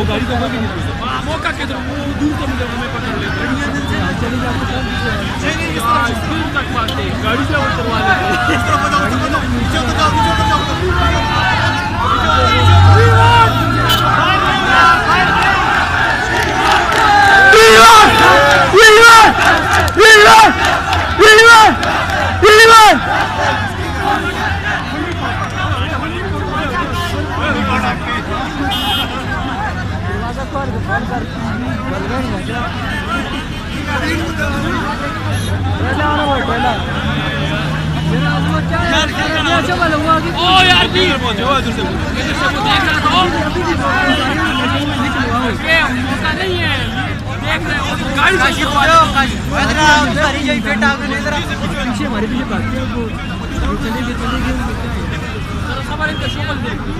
मौका के वो दूर तो मिले हमें पकड़ लेते दूर गाड़ी से लेते ओ यार भी इधर से वो देख रहा था मौका नहीं है देख रहे हो गाड़ी से उतरवा लेते पीछे हमारे पीछे भागते हैं वो चले गए चले गए जरा सवार इनका शक्ल देखो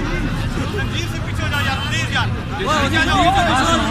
我有驾照我开的